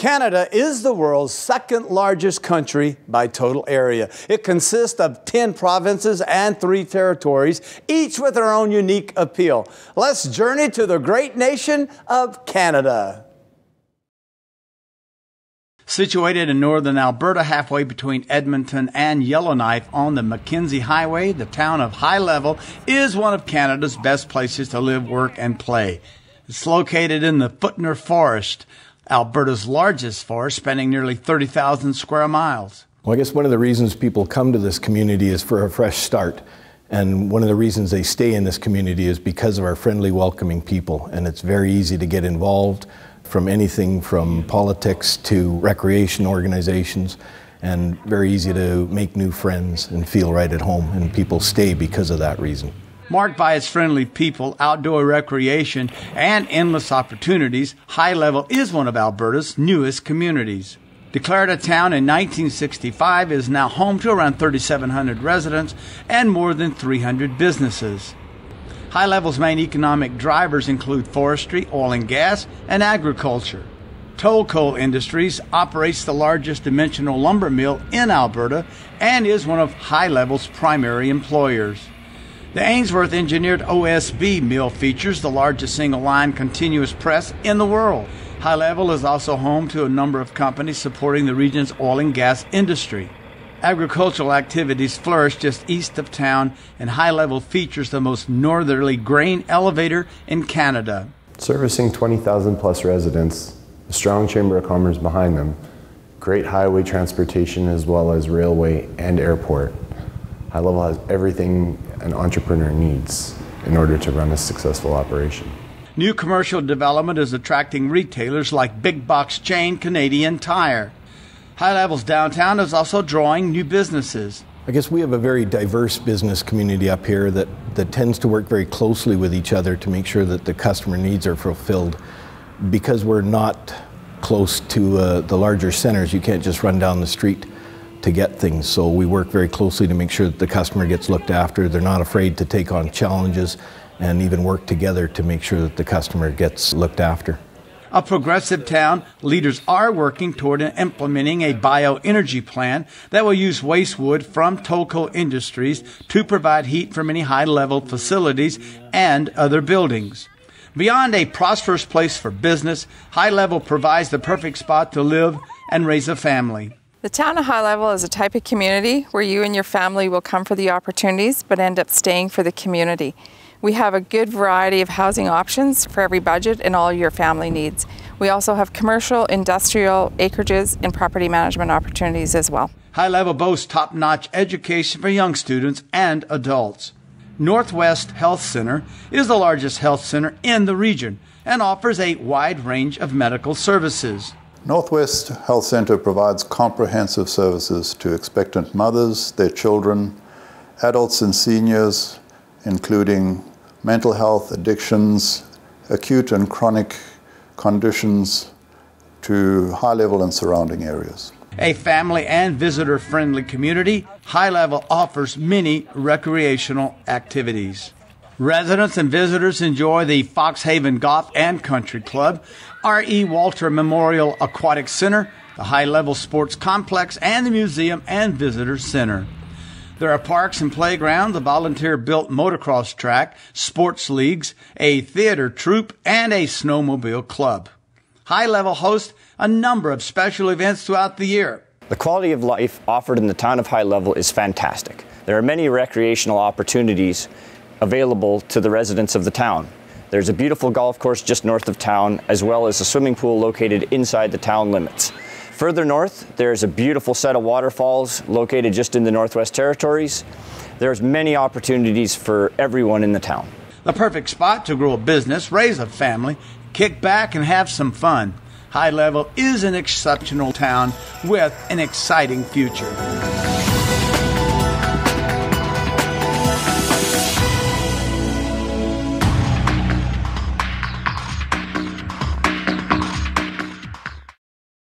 Canada is the world's second largest country by total area. It consists of 10 provinces and three territories, each with their own unique appeal. Let's journey to the great nation of Canada. Situated in northern Alberta, halfway between Edmonton and Yellowknife on the Mackenzie Highway, the town of High Level is one of Canada's best places to live, work, and play. It's located in the Footner Forest, Alberta's largest forest, spanning nearly 30,000 square miles. Well, I guess one of the reasons people come to this community is for a fresh start. And one of the reasons they stay in this community is because of our friendly, welcoming people. And it's very easy to get involved from anything from politics to recreation organizations, and very easy to make new friends and feel right at home. And people stay because of that reason. Marked by its friendly people, outdoor recreation, and endless opportunities, High Level is one of Alberta's newest communities. Declared a town in 1965, is now home to around 3,700 residents and more than 300 businesses. High Level's main economic drivers include forestry, oil and gas, and agriculture. Tolko Industries operates the largest dimensional lumber mill in Alberta and is one of High Level's primary employers. The Ainsworth engineered OSB mill features the largest single line continuous press in the world. High Level is also home to a number of companies supporting the region's oil and gas industry. Agricultural activities flourish just east of town, and High Level features the most northerly grain elevator in Canada. Servicing 20,000 plus residents, a strong Chamber of Commerce behind them, great highway transportation as well as railway and airport. High Level has everything an entrepreneur needs in order to run a successful operation. New commercial development is attracting retailers like big box chain Canadian Tire. High Levels downtown is also drawing new businesses. I guess we have a very diverse business community up here that, that tends to work very closely with each other to make sure that the customer needs are fulfilled. Because we're not close to uh, the larger centers, you can't just run down the street to get things. So we work very closely to make sure that the customer gets looked after. They're not afraid to take on challenges and even work together to make sure that the customer gets looked after. A progressive town, leaders are working toward implementing a bioenergy plan that will use waste wood from Tolko Industries to provide heat for many high level facilities and other buildings. Beyond a prosperous place for business, High Level provides the perfect spot to live and raise a family. The town of High Level is a type of community where you and your family will come for the opportunities but end up staying for the community. We have a good variety of housing options for every budget and all your family needs. We also have commercial, industrial, acreages, and property management opportunities as well. High Level boasts top notch education for young students and adults. Northwest Health Center is the largest health center in the region and offers a wide range of medical services. Northwest Health Centre provides comprehensive services to expectant mothers, their children, adults and seniors, including mental health, addictions, acute and chronic conditions to high level and surrounding areas. A family and visitor friendly community, High Level offers many recreational activities. Residents and visitors enjoy the Foxhaven Golf and Country Club, R.E. Walter Memorial Aquatic Center, the High Level Sports Complex, and the Museum and Visitor Center. There are parks and playgrounds, a volunteer built motocross track, sports leagues, a theater troupe, and a snowmobile club. High Level hosts a number of special events throughout the year. The quality of life offered in the town of High Level is fantastic. There are many recreational opportunities available to the residents of the town. There's a beautiful golf course just north of town, as well as a swimming pool located inside the town limits. Further north, there's a beautiful set of waterfalls located just in the Northwest Territories. There's many opportunities for everyone in the town. The perfect spot to grow a business, raise a family, kick back, and have some fun. High Level is an exceptional town with an exciting future.